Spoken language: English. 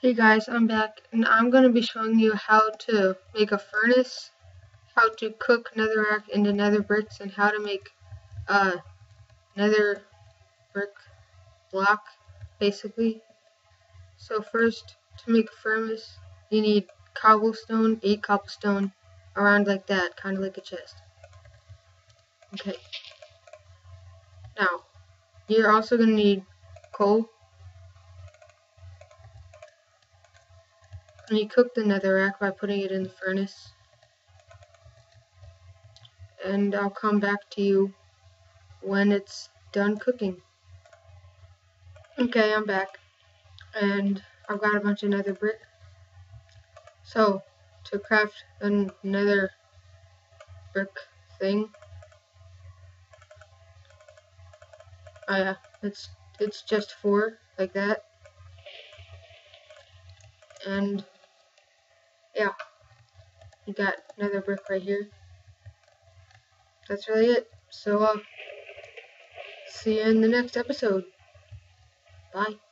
Hey guys, I'm back and I'm going to be showing you how to make a furnace, how to cook netherrack into nether bricks, and how to make a nether brick block, basically. So first, to make a furnace, you need cobblestone, 8 cobblestone, around like that, kind of like a chest. Okay. Now, you're also going to need coal, And you cook the netherrack by putting it in the furnace. And I'll come back to you when it's done cooking. Okay, I'm back. And I've got a bunch of nether brick. So, to craft a nether brick thing, oh yeah, it's, it's just four, like that. And yeah, you got another brick right here. That's really it. So, uh, see you in the next episode. Bye.